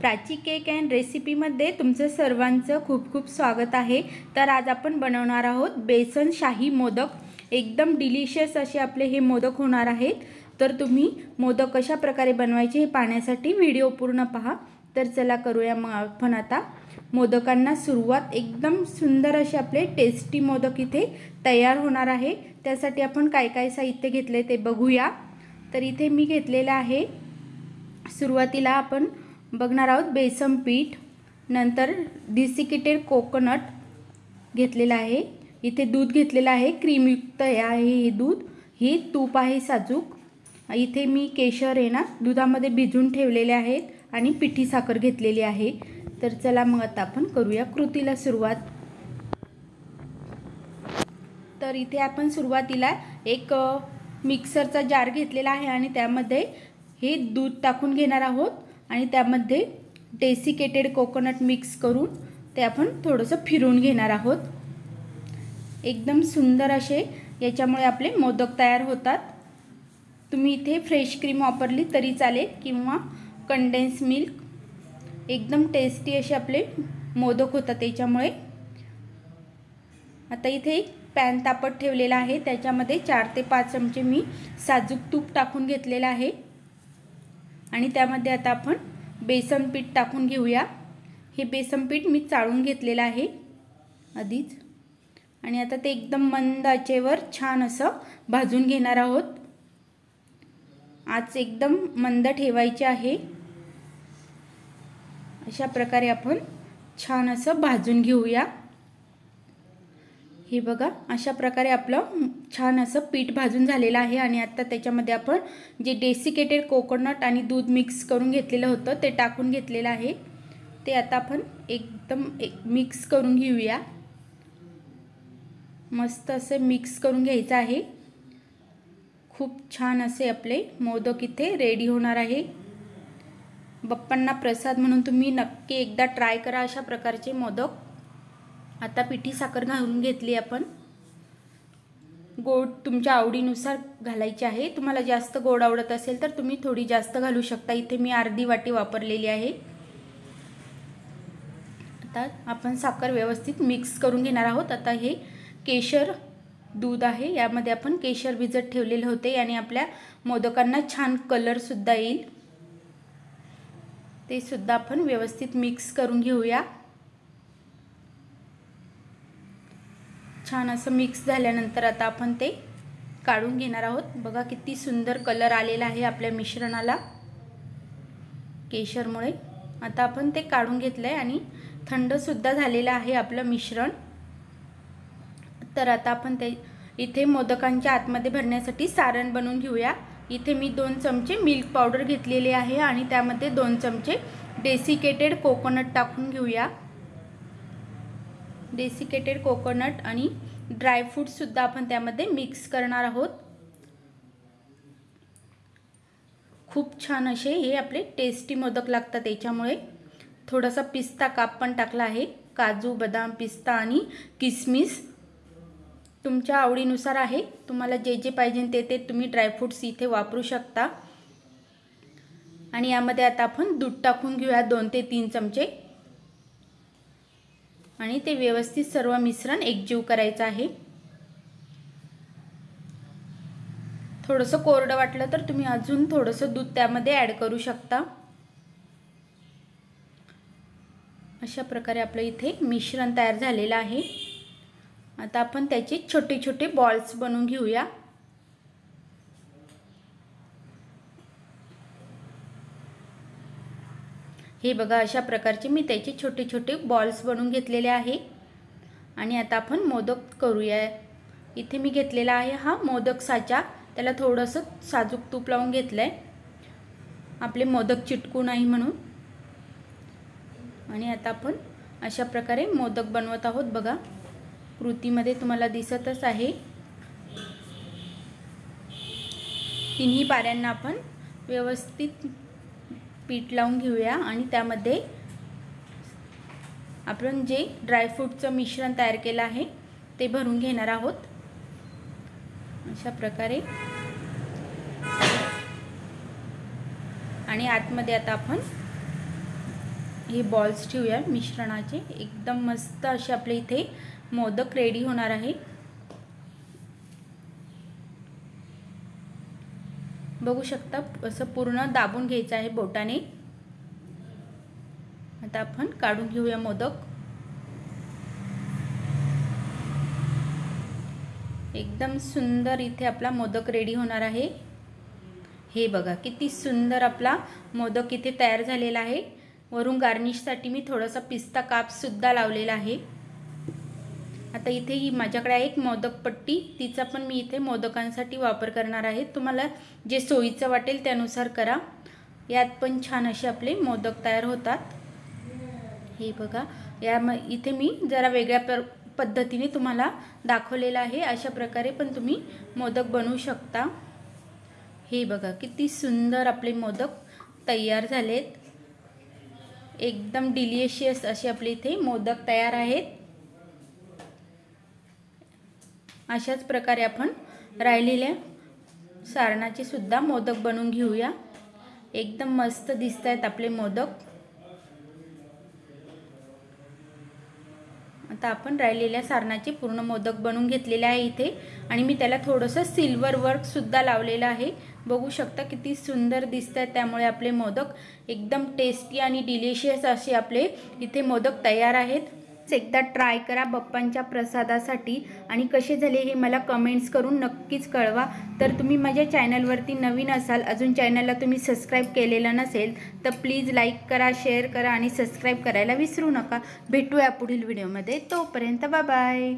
Prachi cake and रेसिपीमध्ये तुमचं सर्वांचं खूप खूप स्वागत आहे. तर आज आपण बनवणार आहोत बेसन शाही मोदक. एकदम डिलिशियस असे आपले हे मोदक होणार आहेत. तर तुम्ही मोदक कशा प्रकारे बनवायचे हे पाहण्यासाठी व्हिडिओ पूर्ण पहा. तर चला करूया मग आपण आता. मोदकांना सुरुवात एकदम सुंदर असे आपले टेस्टी मोदक इथे तयार होणार आहे. त्यासाठी आपण काय काय साहित्य घेतले ते बघूया. तर इथे मी घेतलेलं आहे. सुरुवातीला आपण बघणार आहोत बेसन पीठ नंतर डिसिकेटेड कोकोनट घेतलेलं आहे. इथे दूध घेतलेलं आहे. क्रीमयुक्त आहे हे दूध. हे तूप आहे साजूक. इथे मी केशर आहे ना दुधामध्ये भिजून ठेवलेले आहेत आणि पिठी साखर घेतलेली आहे. तर चला मग आता आपण करूया कृतीला सुरुवात. तर इथे आपण सुरुवातीला एक मिक्सरचा जार घेतलेला आहे आणि त्यामध्ये हे दूध टाकून घेणार आहोत. आणि त्यामध्ये डेसिकेटेड कोकोनट मिक्स करून ते आपण थोडंसं फिरून घेणार आहोत. एकदम सुंदर असे याच्यामुळे आपले मोदक तयार होतात. तुम्ही इथे फ्रेश क्रीम वापरली तरी चालेल किंवा कंडेन्स मिल्क एकदम टेस्टी असे आपले मोदक होतात त्याच्यामुळे. आता इथे एक पॅन तापत ठेवलेला आहे. त्याच्यामध्ये चार ते पाच चमचे मी साजूक तूप टाकून घेतलेलं आहे. आणि त्यामध्ये आता आपण बेसन पीठ टाकून घेऊया. हे बेसन पीठ मी चाळून घेतलेलं आहे आधीच. आणि आता ते एकदम मंद आचेवर छान असं भाजून घेणार आहोत. आज एकदम मंद ठेवायचे आहे. अशा प्रकारे आपण छान असं भाजून घेऊया. हे बघा अशा प्रकारे आपलं छान असं पीठ भाजून झालेलं आहे आणि आता त्याच्यामध्ये आपण जे डेसिकेटेड कोकोनट आणि दूध मिक्स करून घेतलेलं होतं ते टाकून घेतलेलं आहे. ते आता आपण एकदम एक मिक्स करून घेऊया. मस्त असं मिक्स करून घ्यायचं आहे. खूप छान असे आपले मोदक इथे रेडी होणार आहे. बप्पांना प्रसाद म्हणून तुम्ही नक्की एकदा ट्राय करा अशा प्रकारचे मोदक. आता पिठी साखर घालून घेतली आपण. गोड तुमच्या आवडीनुसार घालायची आहे. तुम्हाला जास्त गोड आवडत असेल तर तुम्ही थोडी जास्त घालू शकता. इथे मी अर्धी वाटी वापरलेली आहे. आता आपण साखर व्यवस्थित मिक्स करून घेणार आहोत. आता हे केशर दूध आहे. यामध्ये आपण केशर भिजत ठेवलेले होते आणि आपल्या मोदकांना छान कलरसुद्धा येईल. ते सुद्धा आपण व्यवस्थित मिक्स करून घेऊया. छान असं मिक्स झाल्यानंतर आता आपण ते काढून घेणार आहोत. बघा किती सुंदर कलर आलेला आहे आपल्या मिश्रणाला. केशरमुळे. आता आपण ते काढून घेतलं आहे आणि थंडसुद्धा झालेलं आहे आपलं मिश्रण. तर आता आपण ते इथे मोदकांच्या आतमध्ये भरण्यासाठी सारण बनवून घेऊया. इथे मी दोन चमचे मिल्क पावडर घेतलेले आहे आणि त्यामध्ये दोन चमचे डेसिकेटेड कोकोनट टाकून घेऊया. डेसिकेटेड कोकोनट आणि ड्रायफ्रूटसुद्धा आपण त्यामध्ये मिक्स करणार आहोत. खूप छान असे हे आपले टेस्टी मोदक लागतात याच्यामुळे. थोडासा पिस्ता काप पण टाकला आहे. काजू बदाम पिस्ता आणि किसमिस तुमच्या आवडीनुसार आहे. तुम्हाला जे जे पाहिजे ते ते तुम्ही ड्रायफ्रूट्स इथे वापरू शकता. आणि यामध्ये आता आपण दूध टाकून घेऊया. दोन ते तीन चमचे आणि ते व्यवस्थित सर्व मिश्रण एकजीव करायचं आहे. थोडंसं कोरडं वाटलं तर तुम्ही अजून थोडंसं दूध त्यामध्ये ॲड करू शकता. अशा प्रकारे आपलं इथे मिश्रण तयार झालेलं आहे. आता आपण त्याचे छोटे छोटे बॉल्स बनवून घेऊया. हे बघा अशा प्रकारचे मी त्याचे छोटे छोटे बॉल्स बनवून घेतलेले आहे. आणि आता आपण मोदक करूया. इथे मी घेतलेला आहे हा मोदक साचा. त्याला थोडंसं साजूक तूप लावून घेतलं आहे आपले मोदक चिटकू नाही म्हणून. आणि आता आपण अशा प्रकारे मोदक बनवत आहोत बघा. कृतीमध्ये तुम्हाला दिसतच आहे. तिन्ही पाऱ्यांना आपण व्यवस्थित पीठ लावून घेऊया आणि त्यामध्ये आपण जे ड्रायफ्रूटचं मिश्रण तयार केलं आहे ते भरून घेणार आहोत. अशा प्रकारे. आणि आतमध्ये आता आपण हे बॉल्स ठेवूया. मिश्रणाचे. एकदम मस्त असे आपले इथे मोदक रेडी होणार आहे. बघू शकता असं पूर्ण दाबून घ्यायचं आहे बोटाने. आता आपण काढून घेऊया मोदक. एकदम सुंदर इथे आपला मोदक रेडी होणार आहे. हे बघा किती सुंदर आपला मोदक इथे तयार झालेला आहे. वरून गार्निशसाठी मी थोडासा पिस्ता कापसुद्धा लावलेला आहे. आता इथे ही माझ्याकडे आहे एक मोदक पट्टी. तिचा पण मी इथे मोदकांसाठी वापर करणार आहे. तुम्हाला जे सोयीचं वाटेल त्यानुसार करा. यात पण छान असे आपले मोदक तयार होतात. हे बघा. या म इथे मी जरा वेगळ्या प्र पद्धतीने तुम्हाला दाखवलेलं आहे. अशा प्रकारे पण तुम्ही मोदक बनवू शकता. हे बघा किती सुंदर आपले मोदक तयार झालेत. एकदम डिलिशियस असे आपले इथे मोदक तयार आहेत. अशाच प्रकारे आपण राहिलेल्या सारणाचे सुद्धा मोदक बनवून घेऊया. एकदम मस्त दिसत आहेत आपले मोदक. आता आपण राहिलेल्या सारणाचे पूर्ण मोदक बनवून घेतलेले आहे इथे. आणि मी त्याला थोडंसं सिल्वर वर्कसुद्धा लावलेलं आहे. बघू शकता किती सुंदर दिसत आहेत त्यामुळे आपले मोदक. एकदम टेस्टी आणि डिलिशियस असे आपले इथे मोदक तयार आहेत. एकदा ट्राय करा बप्पांच्या प्रसादासाठी. आणि कसे झाले हे मला कमेंट्स करून नक्कीच कळवा. तर तुम्ही माझ्या चॅनलवरती नवीन असाल अजून चॅनलला तुम्ही सबस्क्राईब केलेलं नसेल तर प्लीज लाईक करा शेअर करा आणि सबस्क्राईब करायला विसरू नका. भेटूया पुढील व्हिडिओमध्ये तोपर्यंत बाय